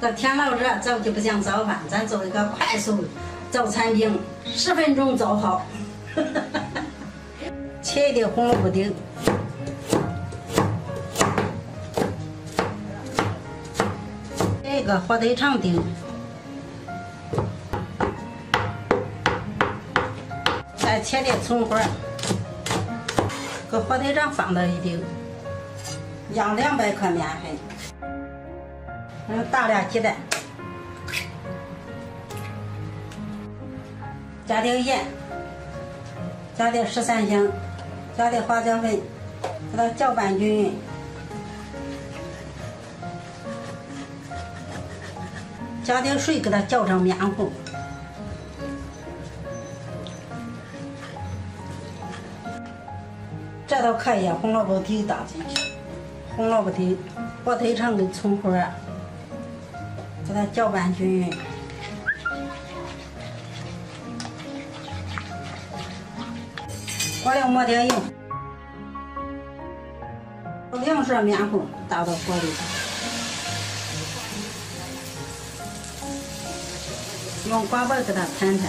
这天老热，早就不想早饭，咱做一个快速早餐饼，十分钟做好。切一点红萝卜丁，切一个火腿肠丁，再切点葱花，搁火腿肠放到一丁，压两百克面粉，还有打俩鸡蛋，加点盐，加点十三香。加点花椒粉，给它搅拌均匀。加点水，给它搅成面糊。这都可以，红萝卜丁打进去，红萝卜丁、火腿肠跟葱花，给它搅拌均匀。锅里抹点油，两勺面糊倒到锅里，用刮板给它摊摊，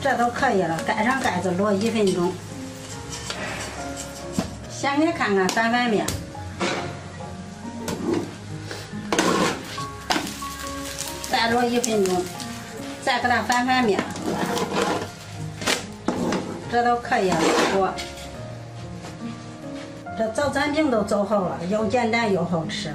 这都可以了。盖上盖子，烙一分钟。先给看看翻翻面。再烙一分钟，再给它翻翻面，这都可以了。我这早餐饼都做好了，又简单又好吃。